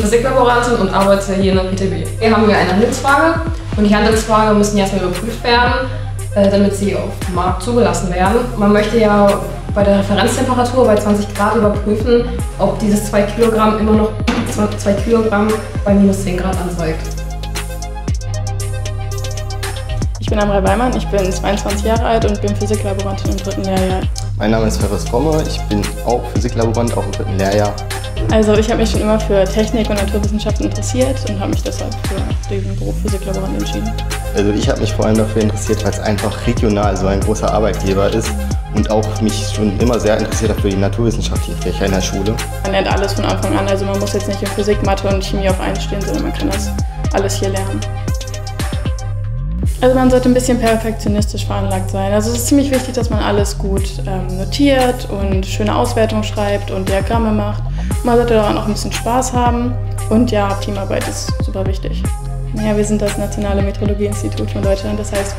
Physiklaborantin und arbeite hier in der PTB. Hier haben wir eine Handelswaage und die Handelswaage müssen erstmal überprüft werden, äh, damit sie auf dem Markt zugelassen werden. Man möchte ja bei der Referenztemperatur bei 20 Grad überprüfen, ob dieses 2 Kilogramm immer noch 2 Kilogramm bei minus 10 Grad anzeigt. Ich bin Amrei Weimann, ich bin 22 Jahre alt und bin Physiklaborantin im dritten Lehrjahr. Mein Name ist Ferris Fromme, ich bin auch Physiklaborant, auch im dritten Lehrjahr. Also ich habe mich schon immer für Technik und Naturwissenschaften interessiert und habe mich deshalb für den Beruf Physiklaborant entschieden. Also ich habe mich vor allem dafür interessiert, weil es einfach regional so ein großer Arbeitgeber ist und auch mich schon immer sehr interessiert hat für die naturwissenschaftlichen Fächer in der Schule. Man lernt alles von Anfang an, also man muss jetzt nicht in Physik, Mathe und Chemie auf eins stehen, sondern man kann das alles hier lernen. Also man sollte ein bisschen perfektionistisch veranlagt sein. Also es ist ziemlich wichtig, dass man alles gut ähm, notiert und schöne Auswertungen schreibt und Diagramme macht. Man sollte daran auch ein bisschen Spaß haben und ja, Teamarbeit ist super wichtig. Naja, wir sind das Nationale Metrologieinstitut von Deutschland, das heißt,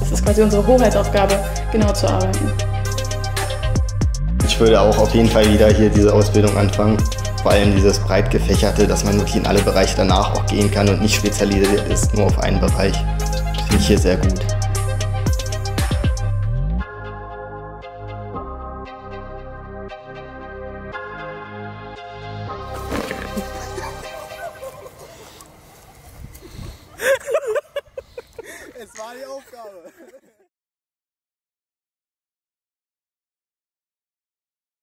es ist quasi unsere Hoheitsaufgabe, genau zu arbeiten. Ich würde auch auf jeden Fall wieder hier diese Ausbildung anfangen. Vor allem dieses breit gefächerte, dass man wirklich in alle Bereiche danach auch gehen kann und nicht spezialisiert ist nur auf einen Bereich. Finde ich hier sehr gut. es war die Aufgabe.